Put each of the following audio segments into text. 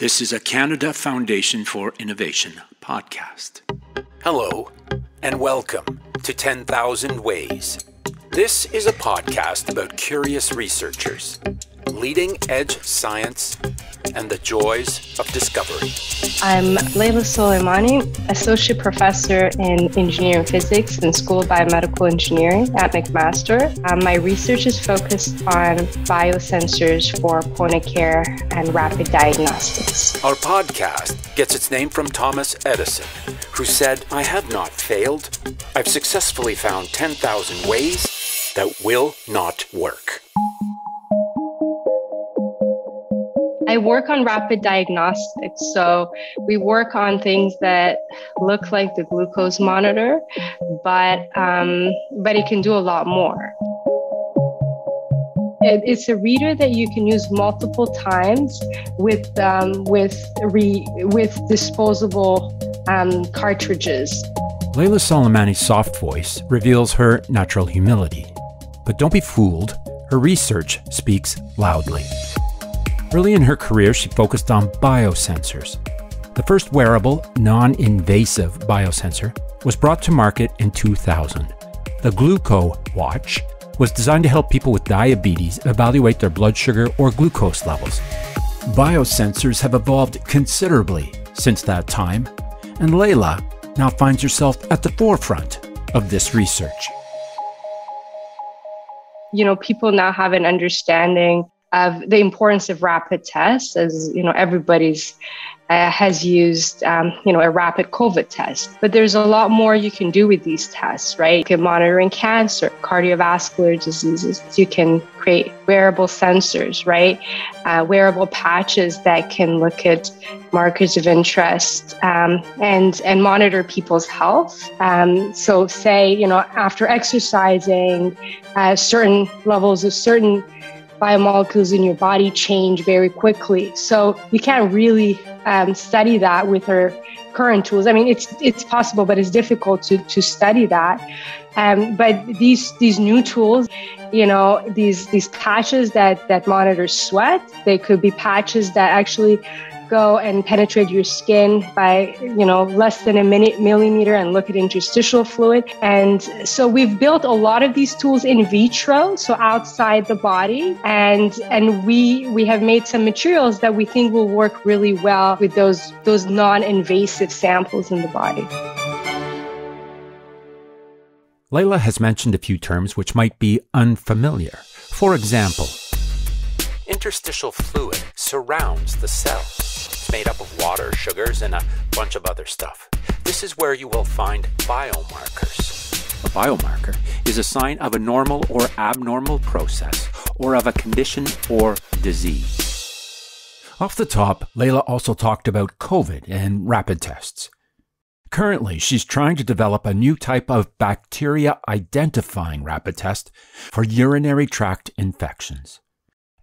This is a Canada Foundation for Innovation podcast. Hello, and welcome to 10,000 Ways. This is a podcast about curious researchers, leading edge science, and the joys of discovery. I'm Leyla Soleymani, Associate Professor in Engineering Physics in School of Biomedical Engineering at McMaster. Um, my research is focused on biosensors for point of care and rapid diagnostics. Our podcast gets its name from Thomas Edison, who said, I have not failed. I've successfully found 10,000 ways that will not work. I work on rapid diagnostics. So we work on things that look like the glucose monitor, but um, but it can do a lot more. It's a reader that you can use multiple times with um, with re, with disposable um, cartridges. Leyla Soleymani's soft voice reveals her natural humility. But don't be fooled, her research speaks loudly. Early in her career, she focused on biosensors. The first wearable, non invasive biosensor was brought to market in 2000. The Gluco Watch was designed to help people with diabetes evaluate their blood sugar or glucose levels. Biosensors have evolved considerably since that time, and Leyla now finds herself at the forefront of this research. You know, people now have an understanding of the importance of rapid tests, as you know, everybody's uh, has used, um, you know, a rapid COVID test. But there's a lot more you can do with these tests, right? You can monitoring cancer, cardiovascular diseases. You can create wearable sensors, right? Uh, wearable patches that can look at markers of interest um, and and monitor people's health. Um, so, say, you know, after exercising, uh, certain levels of certain biomolecules in your body change very quickly. So you can't really um, study that with our current tools. I mean, it's it's possible, but it's difficult to to study that. Um, but these these new tools, you know, these these patches that that monitor sweat, they could be patches that actually go and penetrate your skin by, you know, less than a minute millimeter and look at interstitial fluid. And so we've built a lot of these tools in vitro, so outside the body, and and we we have made some materials that we think will work really well with those those non-invasive samples in the body. Leyla has mentioned a few terms which might be unfamiliar. For example, interstitial fluid surrounds the cell made up of water, sugars, and a bunch of other stuff. This is where you will find biomarkers. A biomarker is a sign of a normal or abnormal process or of a condition or disease. Off the top, Leyla also talked about COVID and rapid tests. Currently, she's trying to develop a new type of bacteria identifying rapid test for urinary tract infections.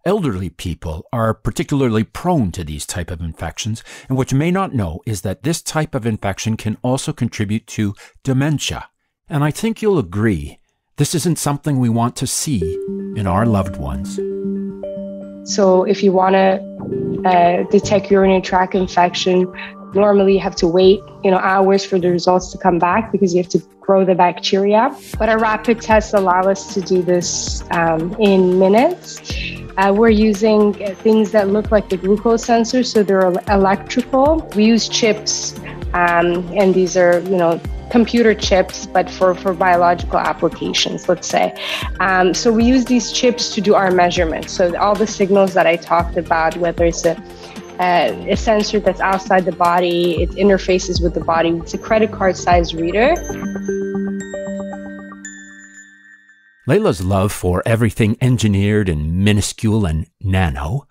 Elderly people are particularly prone to these type of infections, and what you may not know is that this type of infection can also contribute to dementia. And I think you'll agree, this isn't something we want to see in our loved ones. So if you want to uh, detect urinary tract infection, normally you have to wait, you know, hours for the results to come back because you have to grow the bacteria. But our rapid tests allow us to do this um, in minutes. Uh, we're using things that look like the glucose sensor, so they're electrical. We use chips, um, and these are, you know, computer chips, but for, for biological applications, let's say. Um, so we use these chips to do our measurements. So all the signals that I talked about, whether it's a uh, a sensor that's outside the body, it interfaces with the body. It's a credit card size reader. Leyla's love for everything engineered and minuscule and nano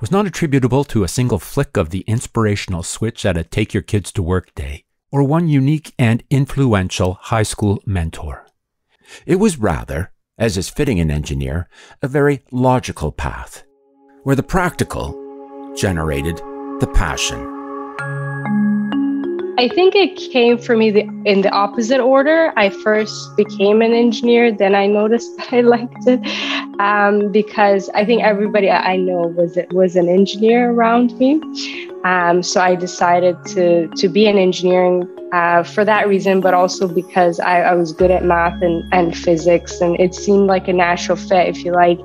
was not attributable to a single flick of the inspirational switch at a Take Your Kids to Work day or one unique and influential high school mentor. It was rather, as is fitting an engineer, a very logical path, where the practical generated the passion. I think it came for me the, in the opposite order. I first became an engineer, then I noticed that I liked it um, because I think everybody I know was was an engineer around me. Um, so I decided to to be an engineering uh, for that reason, but also because I, I was good at math and, and physics, and it seemed like a natural fit. If you like,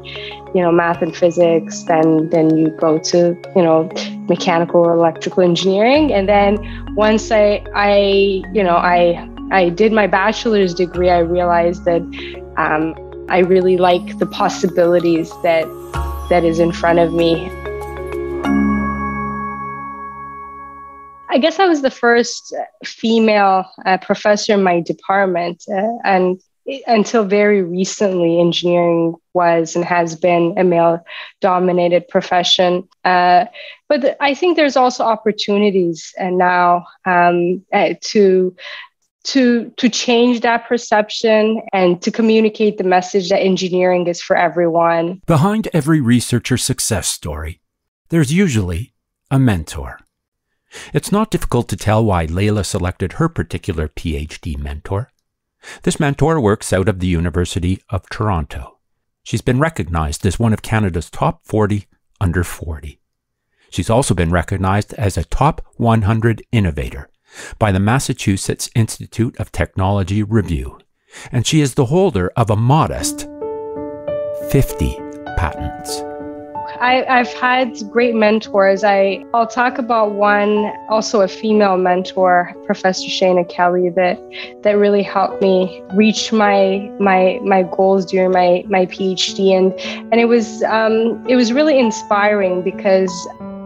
you know, math and physics, then then you go to you know mechanical or electrical engineering, and then once I I you know I I did my bachelor's degree, I realized that um, I really like the possibilities that that is in front of me. I guess I was the first female uh, professor in my department, uh, and until very recently, engineering was and has been a male-dominated profession. Uh, but I think there's also opportunities and uh, now um, uh, to to to change that perception and to communicate the message that engineering is for everyone. Behind every researcher success story, there's usually a mentor. It's not difficult to tell why Leyla selected her particular PhD mentor. This mentor works out of the University of Toronto. She's been recognized as one of Canada's top 40 under 40. She's also been recognized as a top 100 innovator by the Massachusetts Institute of Technology Review, and she is the holder of a modest 50 patents. I, have had great mentors. I, I'll talk about one, also a female mentor, Professor Shana Kelley, that that really helped me reach my my my goals during my my PhD, and and it was um, it was really inspiring because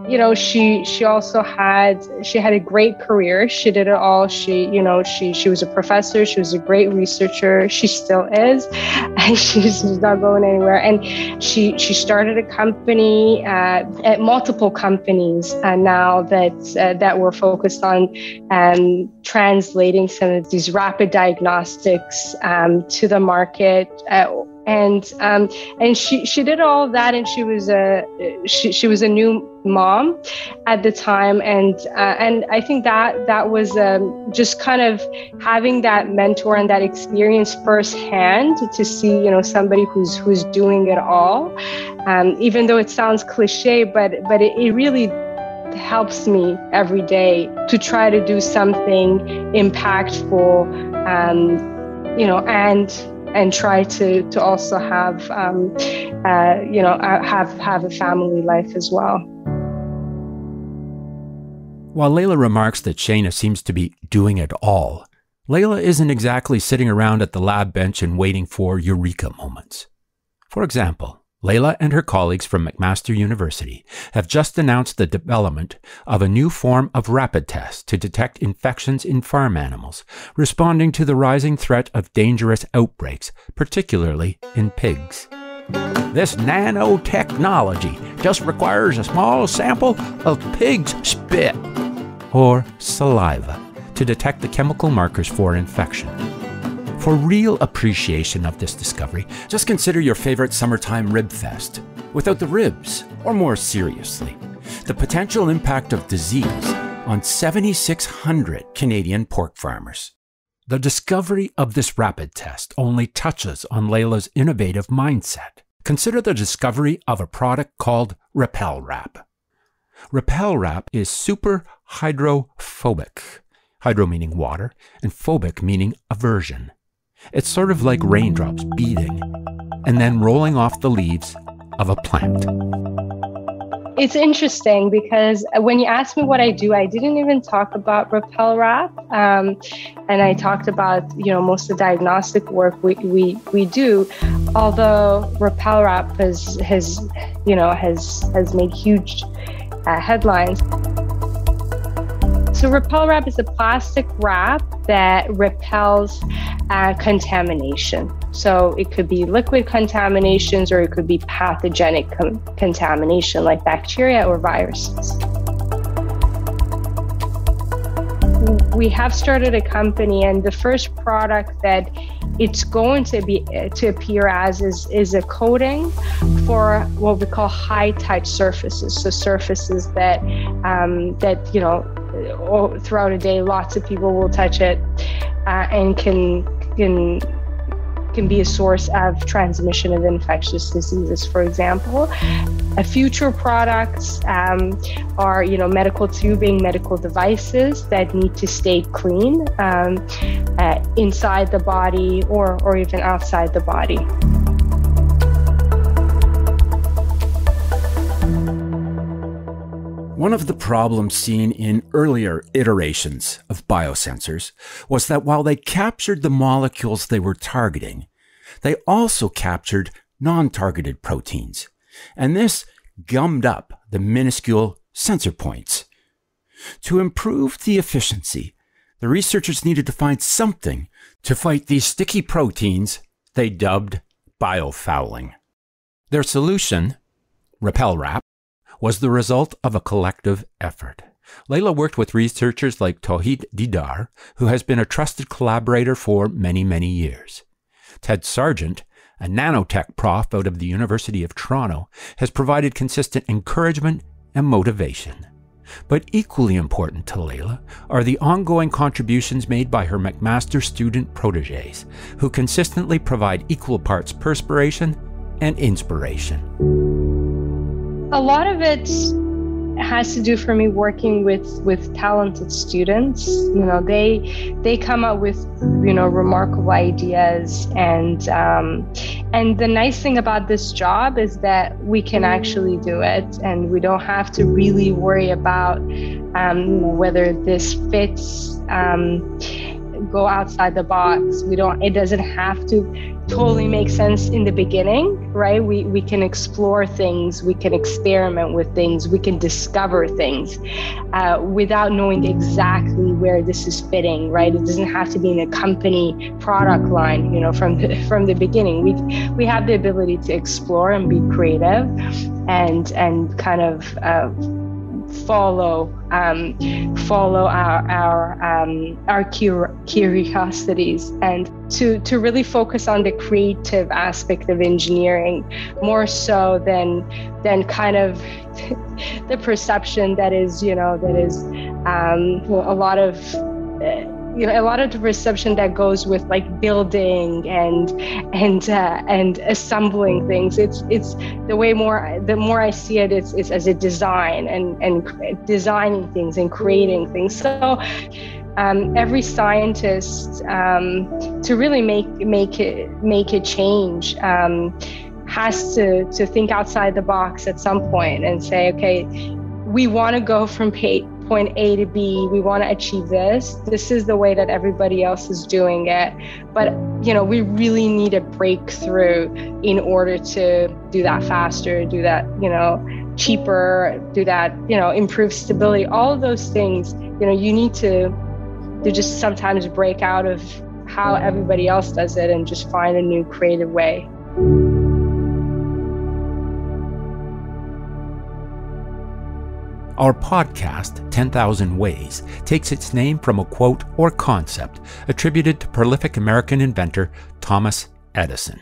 you know she she also had she had a great career. She did it all. She you know she she was a professor. She was a great researcher. She still is. And she's not going anywhere. And she she started a company uh, at multiple companies uh, now that uh, that were focused on um, translating some of these rapid diagnostics um, to the market uh, and um, and she she did all of that and she was a she, she was a new mom at the time. And uh, and I think that that was um, just kind of having that mentor and that experience firsthand to see you know somebody who's who's doing it all. Um, even though it sounds cliche but but it, it really helps me every day to try to do something impactful um, you know and and try to to also have um, uh, you know uh, have have a family life as well. While Leyla remarks that Shana seems to be doing it all, Leyla isn't exactly sitting around at the lab bench and waiting for eureka moments. For example, Leyla and her colleagues from McMaster University have just announced the development of a new form of rapid test to detect infections in farm animals, responding to the rising threat of dangerous outbreaks, particularly in pigs. This nanotechnology just requires a small sample of pig's spit or saliva to detect the chemical markers for infection. For real appreciation of this discovery, just consider your favorite summertime rib fest without the ribs, or more seriously, the potential impact of disease on 7,600 Canadian pork farmers. The discovery of this rapid test only touches on Leyla's innovative mindset. Consider the discovery of a product called Repel Wrap. Repel Wrap is super hydrophobic, hydro meaning water, and phobic meaning aversion. It's sort of like raindrops beating and then rolling off the leaves of a plant. It's interesting because when you asked me what I do, I didn't even talk about Repel Wrap, um, and I talked about you know most of the diagnostic work we, we, we do. Although Repel Wrap has has you know has has made huge uh, headlines. So Repel Wrap is a plastic wrap that repels uh, contamination. So it could be liquid contaminations or it could be pathogenic com- contamination like bacteria or viruses. We have started a company, and the first product that it's going to be to appear as is, is a coating for what we call high touch surfaces. So surfaces that um, that you know throughout a day. Lots of people will touch it uh, and can can can be a source of transmission of infectious diseases, for example. Uh, future products um, are, you know, medical tubing, medical devices that need to stay clean um, uh, inside the body or, or even outside the body. One of the problems seen in earlier iterations of biosensors was that while they captured the molecules they were targeting, they also captured non targeted proteins. And this gummed up the minuscule sensor points. To improve the efficiency, the researchers needed to find something to fight these sticky proteins they dubbed biofouling. Their solution, Repel Wrap, was the result of a collective effort. Leyla worked with researchers like Tohid Didar, who has been a trusted collaborator for many, many years. Ted Sargent, a nanotech prof out of the University of Toronto, has provided consistent encouragement and motivation. But equally important to Leyla are the ongoing contributions made by her McMaster student proteges, who consistently provide equal parts perspiration and inspiration a lot of it has to do for me working with with talented students. You know they they come up with you know remarkable ideas and um, and the nice thing about this job is that we can actually do it and we don't have to really worry about um, whether this fits um, go outside the box. We don't it doesn't have to totally makes sense in the beginning right? We we can explore things we can experiment with things we can discover things uh, without knowing exactly where this is fitting right? It doesn't have to be in a company product line you know from the from the beginning. We we have the ability to explore and be creative and and kind of uh, follow um, follow our our um, our curiosities and to to really focus on the creative aspect of engineering more so than than kind of the perception that is you know that is um, a lot of uh, you know a lot of the perception that goes with like building and and uh, and assembling things it's it's the way more the more i see it it's, it's as a design and and designing things and creating things. So um, every scientist um, to really make make it make a change um, has to to think outside the box at some point and say okay we want to go from pay, point A to B, we want to achieve this. This is the way that everybody else is doing it. But, you know, we really need a breakthrough in order to do that faster, do that, you know, cheaper, do that, you know, improve stability, all of those things, you know, you need to to just sometimes break out of how everybody else does it and just find a new creative way. Our podcast, 10,000 Ways, takes its name from a quote or concept attributed to prolific American inventor Thomas Edison.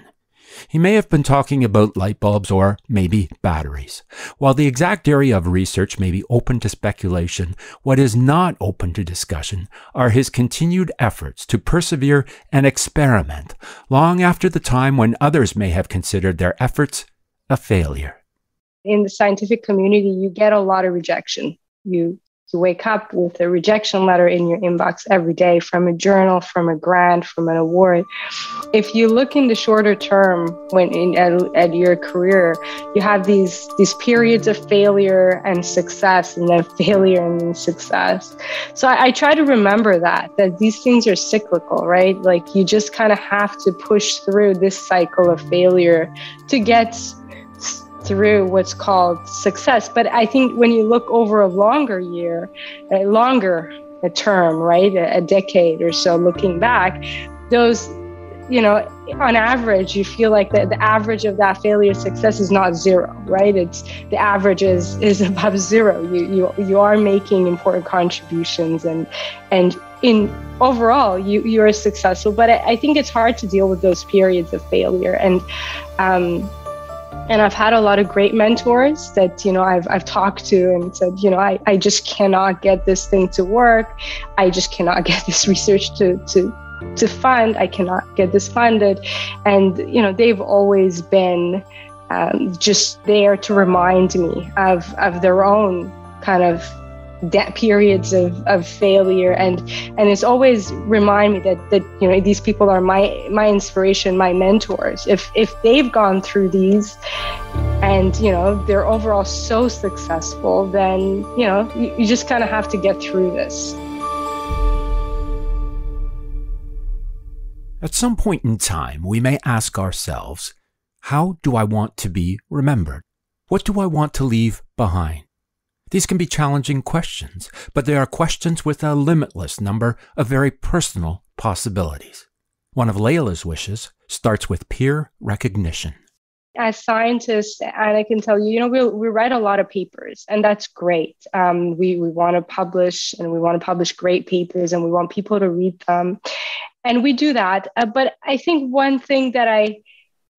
He may have been talking about light bulbs or maybe batteries. While the exact area of research may be open to speculation, what is not open to discussion are his continued efforts to persevere and experiment long after the time when others may have considered their efforts a failure in the scientific community, you get a lot of rejection. You you wake up with a rejection letter in your inbox every day from a journal, from a grant, from an award. If you look in the shorter term when in at, at your career, you have these these periods of failure and success, and then failure and then success. So I, I try to remember that that these things are cyclical, right? Like you just kind of have to push through this cycle of failure to get through what's called success. But I think when you look over a longer year, a longer a term, right, a, a decade or so, looking back, those you know, on average, you feel like the, the average of that failure success is not zero, right? It's the average is is above zero. You you you are making important contributions and and in overall you you're successful. But I, I think it's hard to deal with those periods of failure and um, and I've had a lot of great mentors that you know I've I've talked to and said you know I, I just cannot get this thing to work. I just cannot get this research to to to fund. I cannot get this funded. And you know they've always been um, just there to remind me of of their own kind of that periods of, of failure. And and it's always remind me that that you know these people are my my inspiration my mentors. If if they've gone through these and you know they're overall so successful then you know you, you just kind of have to get through this. At some point in time we may ask ourselves how do i want to be remembered? What do i want to leave behind these can be challenging questions, but they are questions with a limitless number of very personal possibilities. One of Leyla's wishes starts with peer recognition. As scientists, and I can tell you, you know, we, we write a lot of papers, and that's great. Um, we we want to publish, and we want to publish great papers, and we want people to read them, and we do that. Uh, but I think one thing that I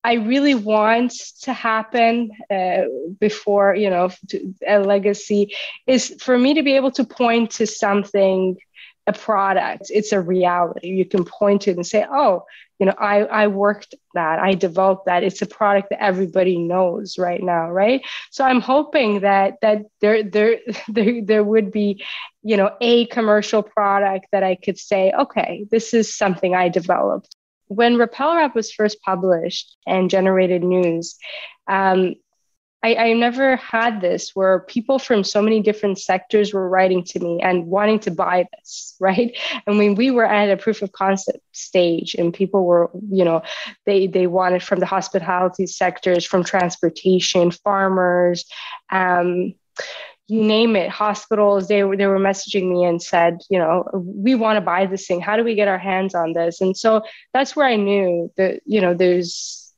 I really want to happen uh, before, you know, a legacy is for me to be able to point to something, a product. It's a reality. You can point to it and say, oh, you know, I, I worked that, I developed that. It's a product that everybody knows right now, right? So I'm hoping that that there there there, there would be, you know, a commercial product that I could say, okay, this is something I developed when RepelWrap was first published and generated news, um, I, I, never had this where people from so many different sectors were writing to me and wanting to buy this, right? I mean, we were at a proof of concept stage, and people were, you know, they they wanted from the hospitality sectors, from transportation, farmers. Um, you name it, hospitals, they were, they were messaging me and said, you know, we want to buy this thing. How do we get our hands on this? And so that's where I knew that, you know, there's,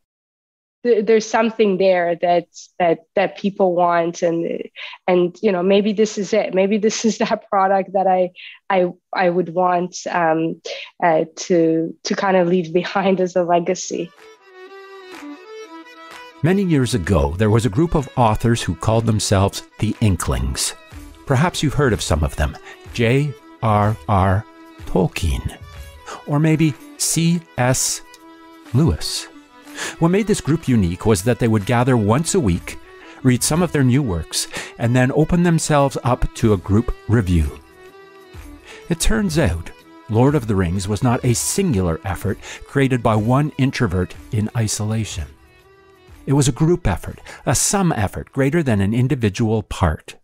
there's something there that that that people want and and you know maybe this is it maybe this is that product that i i i would want um, uh, to to kind of leave behind as a legacy Many years ago, there was a group of authors who called themselves the Inklings. Perhaps you've heard of some of them J.R.R. Tolkien, or maybe C.S. Lewis. What made this group unique was that they would gather once a week, read some of their new works, and then open themselves up to a group review. It turns out Lord of the Rings was not a singular effort created by one introvert in isolation. It was a group effort, a sum effort greater than an individual part.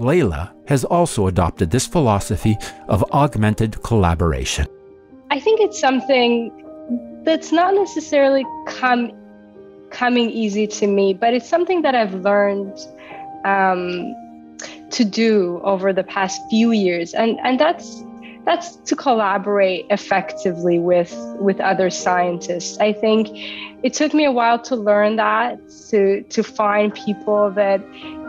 Leyla has also adopted this philosophy of augmented collaboration. I think it's something that's not necessarily come coming easy to me, but it's something that I've learned um, to do over the past few years, and and that's that's to collaborate effectively with with other scientists. I think it took me a while to learn that to to find people that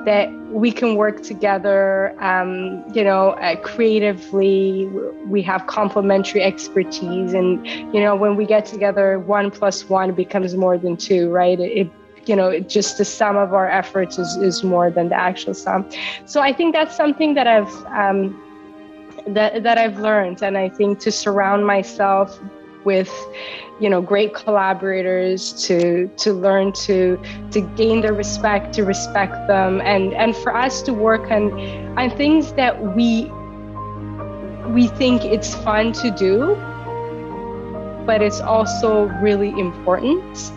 that we can work together um, you know uh, creatively. We have complementary expertise and you know when we get together one plus one becomes more than two right? It, you know just the sum of our efforts is, is more than the actual sum. So i think that's something that i've um, that, that I've learned. And I think to surround myself with you know great collaborators to to learn to to gain their respect to respect them and and for us to work on on things that we we think it's fun to do but it's also really important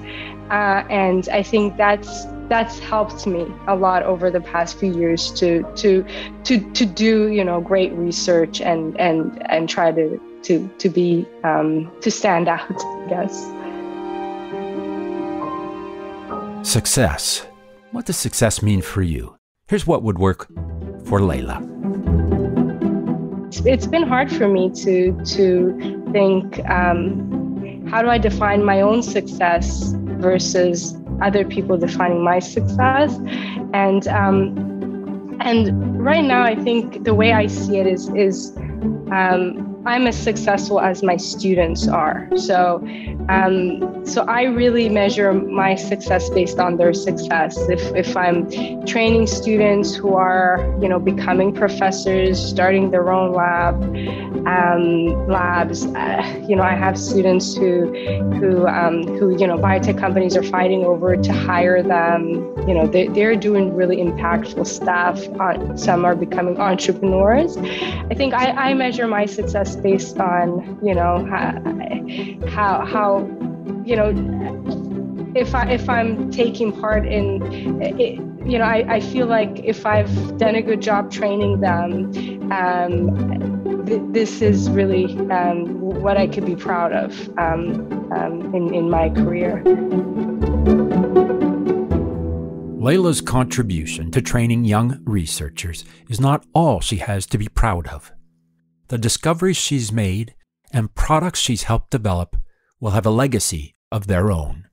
uh, and i think that's that's helped me a lot over the past few years to to to to do you know great research and and and try to to to be um, to stand out I guess. Success. What does success mean for you? Here's what would work for Leyla. it's been hard for me to to think um, how do I define my own success versus other people defining my success. And um, and right now, I think the way I see it is is um, I'm as successful as my students are. So, um, so I really measure my success based on their success. If if I'm training students who are, you know, becoming professors, starting their own lab, um, labs, uh, you know, I have students who who um, who you know biotech companies are fighting over to hire them. You know, they, they're doing really impactful stuff. Uh, some are becoming entrepreneurs. I think I, I measure my success based on you know how how, how you know if I if I'm taking part in it, you know I, I feel like if I've done a good job training them um, th- this is really um, what I could be proud of um, um in, in my career. Leyla's contribution to training young researchers is not all she has to be proud of. The discoveries she's made and products she's helped develop will have a legacy of their own.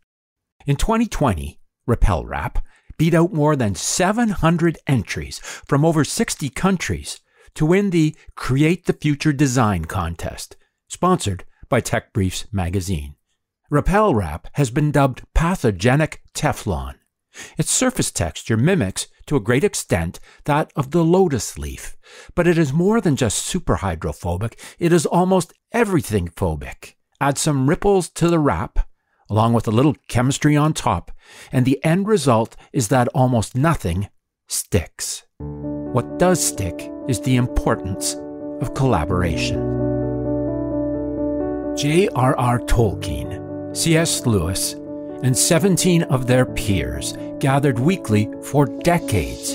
In 2020, Repel Wrap beat out more than 700 entries from over 60 countries to win the Create the Future Design contest, sponsored by Tech Briefs magazine. Repel Wrap has been dubbed pathogenic Teflon its surface texture mimics, to a great extent, that of the lotus leaf, but it is more than just super hydrophobic, it is almost everything phobic. Add some ripples to the wrap, along with a little chemistry on top, and the end result is that almost nothing sticks. What does stick is the importance of collaboration. J.R.R. Tolkien, C.S. Lewis, and 17 of their peers gathered weekly for decades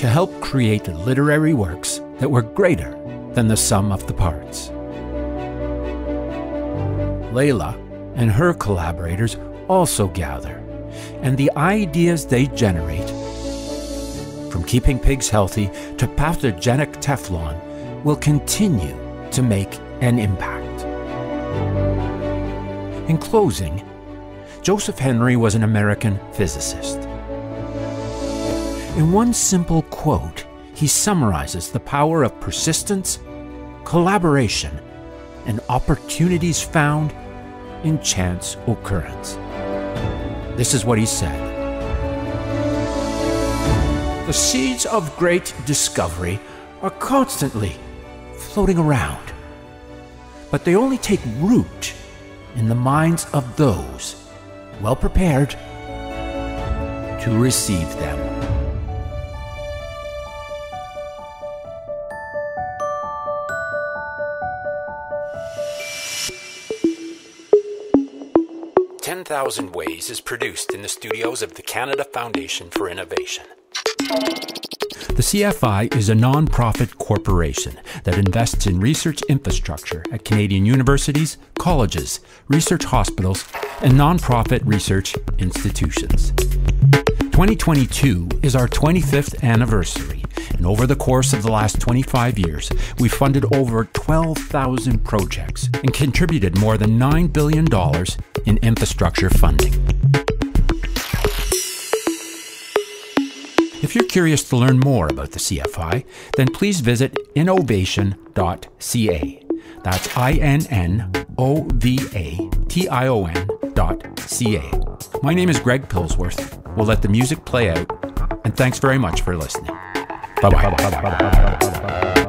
to help create literary works that were greater than the sum of the parts. Leyla and her collaborators also gather, and the ideas they generate, from keeping pigs healthy to pathogenic Teflon, will continue to make an impact. In closing, Joseph Henry was an American physicist. In one simple quote, he summarizes the power of persistence, collaboration, and opportunities found in chance occurrence. This is what he said The seeds of great discovery are constantly floating around, but they only take root in the minds of those well prepared to receive them. Ten Thousand Ways is produced in the studios of the Canada Foundation for Innovation. The CFI is a non-profit corporation that invests in research infrastructure at Canadian universities, colleges, research hospitals, and non-profit research institutions. 2022 is our 25th anniversary, and over the course of the last 25 years, we've funded over 12,000 projects and contributed more than $9 billion in infrastructure funding. If you're curious to learn more about the CFI, then please visit innovation.ca. That's I N N O V A T I O N dot C A. My name is Greg Pillsworth. We'll let the music play out, and thanks very much for listening. Bye bye.